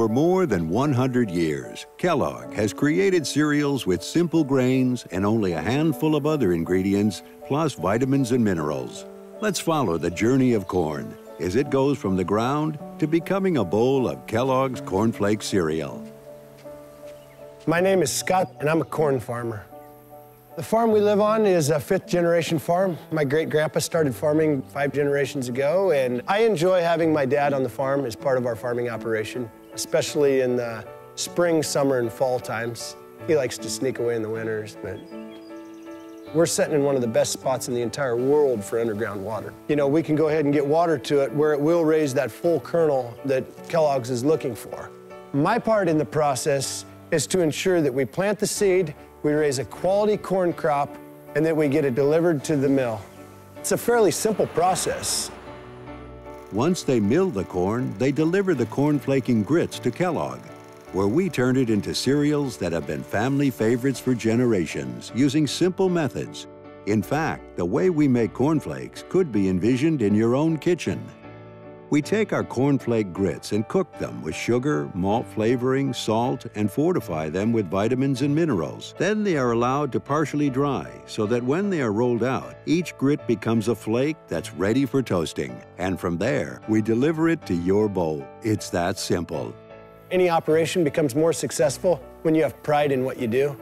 For more than 100 years, Kellogg has created cereals with simple grains and only a handful of other ingredients, plus vitamins and minerals. Let's follow the journey of corn as it goes from the ground to becoming a bowl of Kellogg's Cornflake cereal. My name is Scott, and I'm a corn farmer. The farm we live on is a fifth generation farm. My great grandpa started farming five generations ago, and I enjoy having my dad on the farm as part of our farming operation, especially in the spring, summer, and fall times. He likes to sneak away in the winters, but we're sitting in one of the best spots in the entire world for underground water. You know, we can go ahead and get water to it where it will raise that full kernel that Kellogg's is looking for. My part in the process is to ensure that we plant the seed, we raise a quality corn crop, and that we get it delivered to the mill. It's a fairly simple process. Once they mill the corn, they deliver the corn flaking grits to Kellogg, where we turn it into cereals that have been family favorites for generations using simple methods. In fact, the way we make cornflakes could be envisioned in your own kitchen. We take our cornflake grits and cook them with sugar, malt flavoring, salt, and fortify them with vitamins and minerals. Then they are allowed to partially dry so that when they are rolled out, each grit becomes a flake that's ready for toasting. And from there, we deliver it to your bowl. It's that simple. Any operation becomes more successful when you have pride in what you do.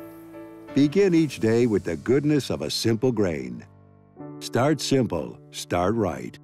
Begin each day with the goodness of a simple grain. Start simple, start right.